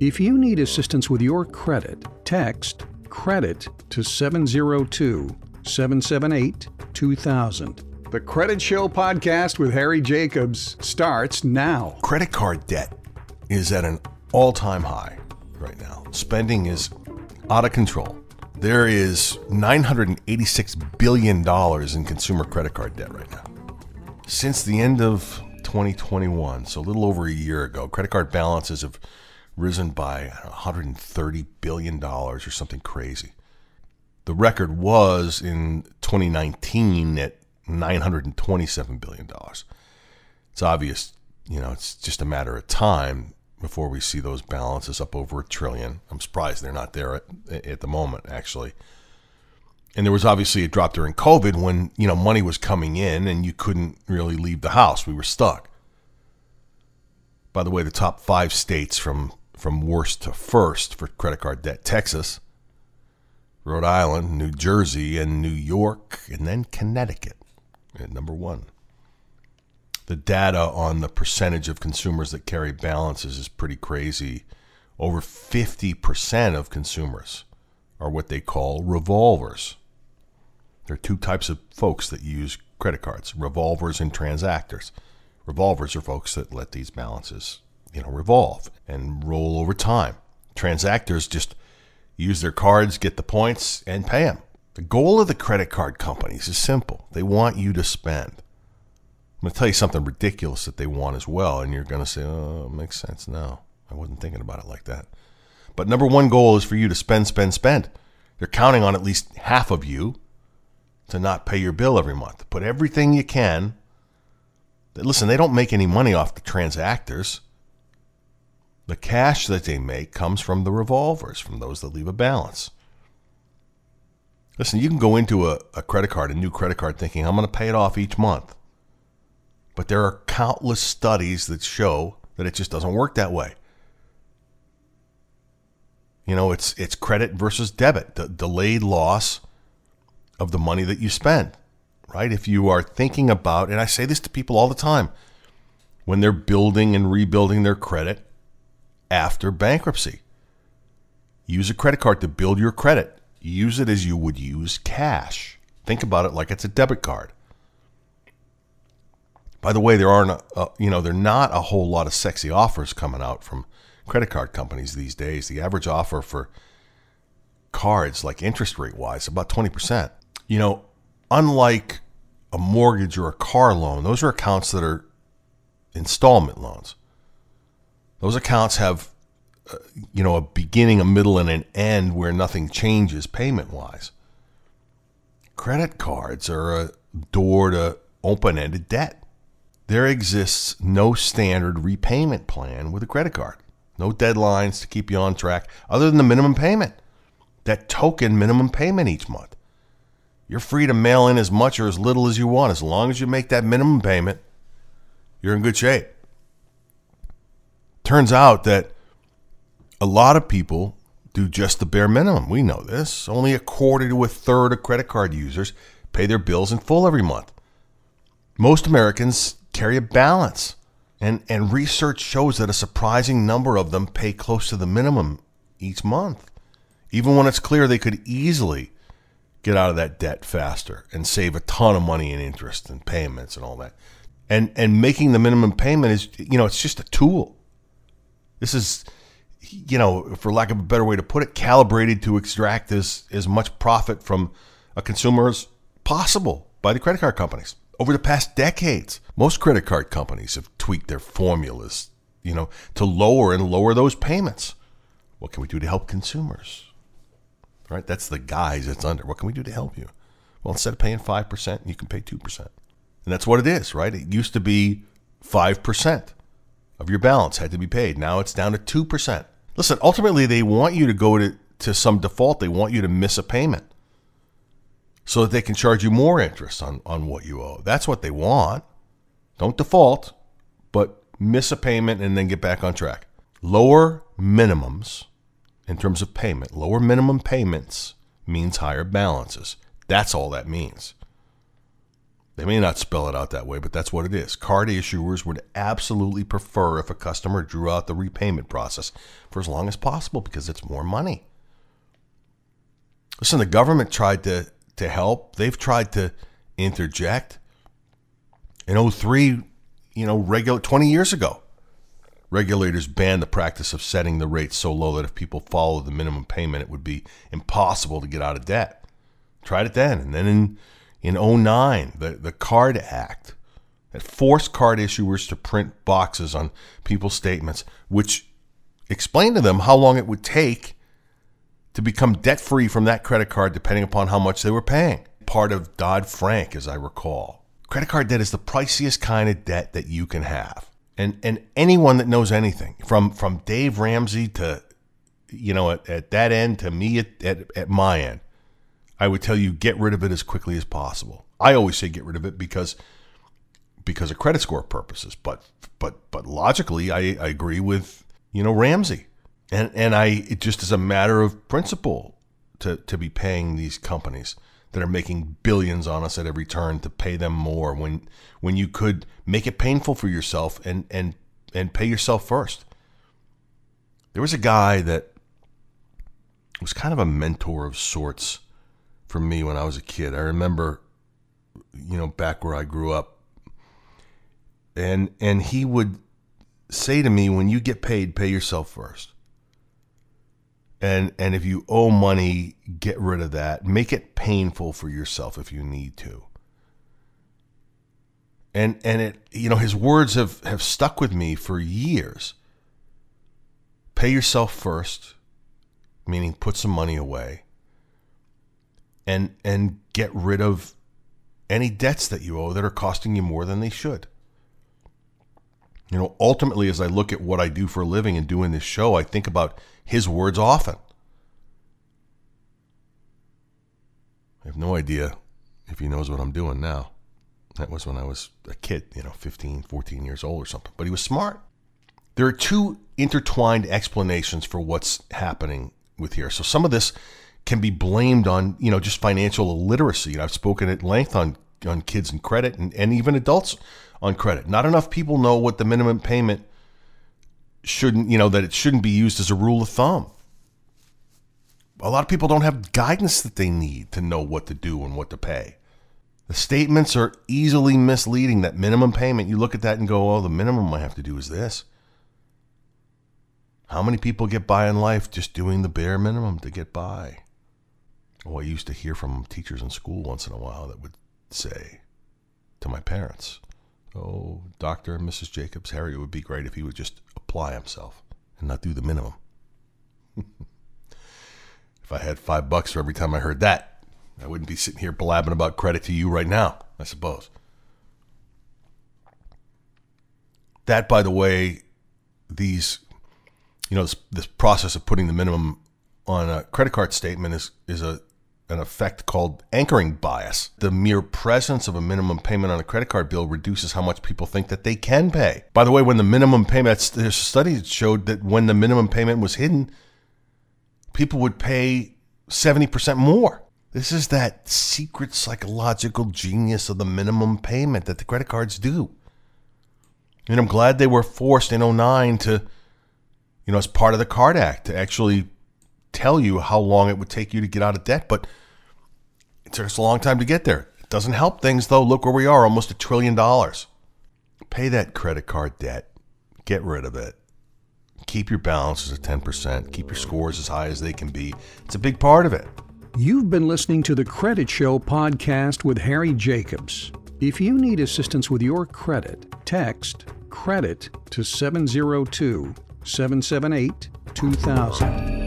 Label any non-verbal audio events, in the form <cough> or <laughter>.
If you need assistance with your credit, text credit to 702 778 2000. The Credit Show podcast with Harry Jacobs starts now. Credit card debt is at an all time high right now. Spending is out of control. There is $986 billion in consumer credit card debt right now. Since the end of 2021, so a little over a year ago, credit card balances have risen by 130 billion dollars or something crazy. The record was in 2019 at 927 billion dollars. It's obvious, you know, it's just a matter of time before we see those balances up over a trillion. I'm surprised they're not there at, at the moment, actually. And there was obviously a drop during COVID when, you know, money was coming in and you couldn't really leave the house. We were stuck. By the way, the top five states from from worst to first for credit card debt Texas, Rhode Island, New Jersey, and New York, and then Connecticut at number one. The data on the percentage of consumers that carry balances is pretty crazy. Over 50% of consumers are what they call revolvers. There are two types of folks that use credit cards revolvers and transactors. Revolvers are folks that let these balances you know, revolve and roll over time. Transactors just use their cards, get the points, and pay them. The goal of the credit card companies is simple they want you to spend. I'm going to tell you something ridiculous that they want as well, and you're going to say, oh, it makes sense. No, I wasn't thinking about it like that. But number one goal is for you to spend, spend, spend. They're counting on at least half of you to not pay your bill every month. Put everything you can. Listen, they don't make any money off the transactors. The cash that they make comes from the revolvers, from those that leave a balance. Listen, you can go into a, a credit card, a new credit card, thinking, I'm going to pay it off each month. But there are countless studies that show that it just doesn't work that way. You know, it's it's credit versus debit, the delayed loss of the money that you spend, right? If you are thinking about, and I say this to people all the time, when they're building and rebuilding their credit, after bankruptcy. Use a credit card to build your credit. Use it as you would use cash. Think about it like it's a debit card. By the way, there aren't, a, you know, there are not a whole lot of sexy offers coming out from credit card companies these days. The average offer for cards, like interest rate wise, about 20%. You know, unlike a mortgage or a car loan, those are accounts that are installment loans. Those accounts have, uh, you know, a beginning, a middle, and an end where nothing changes payment wise. Credit cards are a door to open ended debt. There exists no standard repayment plan with a credit card. No deadlines to keep you on track other than the minimum payment. That token minimum payment each month. You're free to mail in as much or as little as you want. As long as you make that minimum payment, you're in good shape. Turns out that a lot of people do just the bare minimum. We know this. Only a quarter to a third of credit card users pay their bills in full every month. Most Americans carry a balance. And, and research shows that a surprising number of them pay close to the minimum each month, even when it's clear they could easily get out of that debt faster and save a ton of money in interest and payments and all that. And and making the minimum payment is you know it's just a tool. This is, you know, for lack of a better way to put it, calibrated to extract as, as much profit from a consumer as possible by the credit card companies. Over the past decades, most credit card companies have tweaked their formulas, you know, to lower and lower those payments. What can we do to help consumers? Right? That's the guise it's under. What can we do to help you? Well, instead of paying 5%, you can pay 2%. And that's what it is, right? It used to be 5% of your balance had to be paid. Now it's down to 2%. Listen, ultimately, they want you to go to, to some default. They want you to miss a payment so that they can charge you more interest on, on what you owe. That's what they want. Don't default, but miss a payment and then get back on track. Lower minimums in terms of payment, lower minimum payments means higher balances. That's all that means. They may not spell it out that way, but that's what it is. Card issuers would absolutely prefer if a customer drew out the repayment process for as long as possible because it's more money. Listen, the government tried to, to help, they've tried to interject. In 03, you know, regular 20 years ago, regulators banned the practice of setting the rates so low that if people followed the minimum payment, it would be impossible to get out of debt. Tried it then. And then in in 09, the, the Card Act that forced card issuers to print boxes on people's statements, which explained to them how long it would take to become debt free from that credit card, depending upon how much they were paying. Part of Dodd Frank, as I recall. Credit card debt is the priciest kind of debt that you can have. And, and anyone that knows anything, from, from Dave Ramsey to, you know, at, at that end to me at, at, at my end, I would tell you get rid of it as quickly as possible. I always say get rid of it because because of credit score purposes, but but but logically, I, I agree with you know Ramsey, and and I it just as a matter of principle to to be paying these companies that are making billions on us at every turn to pay them more when when you could make it painful for yourself and and and pay yourself first. There was a guy that was kind of a mentor of sorts for me when I was a kid. I remember, you know, back where I grew up, and and he would say to me, "When you get paid, pay yourself first. And and if you owe money, get rid of that. Make it painful for yourself if you need to." And and it you know his words have have stuck with me for years. Pay yourself first, meaning put some money away and and get rid of any debts that you owe that are costing you more than they should. You know, ultimately, as I look at what I do for a living and doing this show, I think about his words often. I have no idea if he knows what I'm doing now. That was when I was a kid, you know, 15, 14 years old or something. But he was smart. There are two intertwined explanations for what's happening with here. So some of this can be blamed on you know just financial illiteracy. And I've spoken at length on on kids and credit and, and even adults on credit. Not enough people know what the minimum payment shouldn't you know that it shouldn't be used as a rule of thumb. A lot of people don't have guidance that they need to know what to do and what to pay. The statements are easily misleading. That minimum payment, you look at that and go, oh, the minimum I have to do is this. How many people get by in life just doing the bare minimum to get by? Oh, I used to hear from teachers in school once in a while that would say to my parents, Oh, Dr. and Mrs. Jacobs, Harry, it would be great if he would just apply himself and not do the minimum. <laughs> if I had five bucks for every time I heard that, I wouldn't be sitting here blabbing about credit to you right now, I suppose. That, by the way, these, you know, this, this process of putting the minimum on a credit card statement is, is a an effect called anchoring bias. The mere presence of a minimum payment on a credit card bill reduces how much people think that they can pay. By the way, when the minimum payment, there's studies showed that when the minimum payment was hidden, people would pay 70% more. This is that secret psychological genius of the minimum payment that the credit cards do. And I'm glad they were forced in 09 to, you know, as part of the Card Act to actually tell you how long it would take you to get out of debt, but it took us a long time to get there. It doesn't help things though. Look where we are, almost a trillion dollars. Pay that credit card debt. Get rid of it. Keep your balances at 10%. Keep your scores as high as they can be. It's a big part of it. You've been listening to the Credit Show podcast with Harry Jacobs. If you need assistance with your credit, text credit to 702 778 2000.